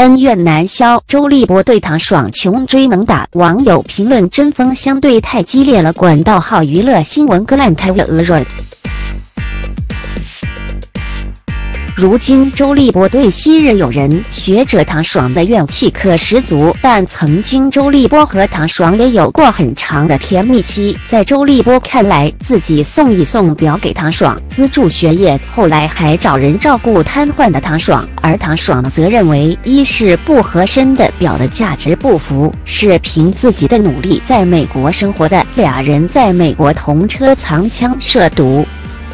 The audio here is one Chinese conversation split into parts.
恩怨难消。周立波对唐爽穷追猛打，网友评论针锋相对太激烈了。管道号娱乐新闻格兰泰维俄如今，周立波对昔日友人学者唐爽的怨气可十足，但曾经周立波和唐爽也有过很长的甜蜜期。在周立波看来，自己送一送表给唐爽资助学业，后来还找人照顾瘫痪的唐爽，而唐爽则认为一是不合身的表的价值不符，是凭自己的努力在美国生活的。俩人在美国同车藏枪涉毒。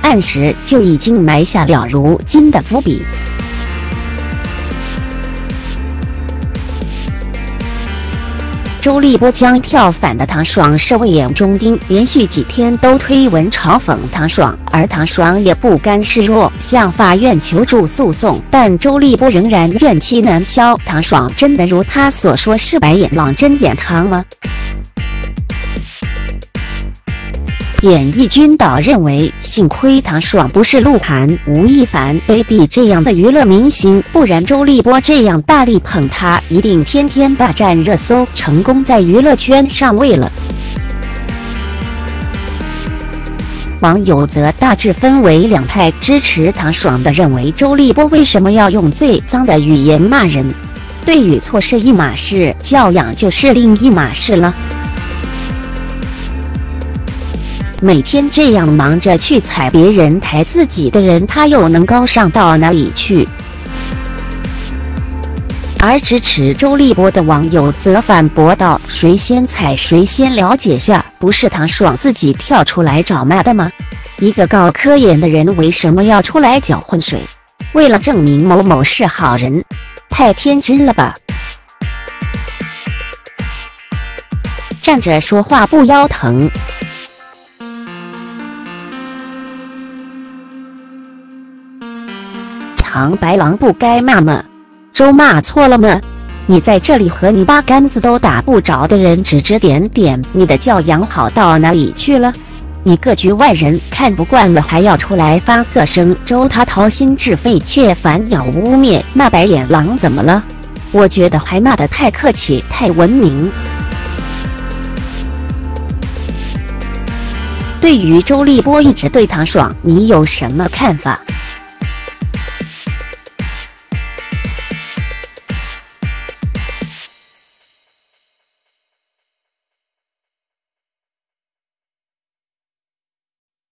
暗时就已经埋下了如今的伏笔。周立波将跳反的唐爽视为眼中钉，连续几天都推文嘲讽唐爽，而唐爽也不甘示弱，向法院求助诉讼。但周立波仍然怨气难消。唐爽真的如他所说是白眼狼真眼汤吗？演艺君导认为，幸亏唐爽不是鹿晗、吴亦凡、baby 这样的娱乐明星，不然周立波这样大力捧他，一定天天霸占热搜，成功在娱乐圈上位了。网友则大致分为两派，支持唐爽的认为，周立波为什么要用最脏的语言骂人？对与错是一码事，教养就是另一码事了。每天这样忙着去踩别人抬自己的人，他又能高尚到哪里去？而支持周立波的网友则反驳道：“谁先踩谁先了解下，不是唐爽自己跳出来找骂的吗？一个搞科研的人为什么要出来搅浑水？为了证明某某是好人？太天真了吧！站着说话不腰疼。”唐白狼不该骂吗？周骂错了吗？你在这里和你八竿子都打不着的人指指点点，你的教养好到哪里去了？你个局外人看不惯了，还要出来发个声？周他掏心置肺，却反咬污蔑，骂白眼狼怎么了？我觉得还骂得太客气，太文明。对于周立波一直对唐爽，你有什么看法？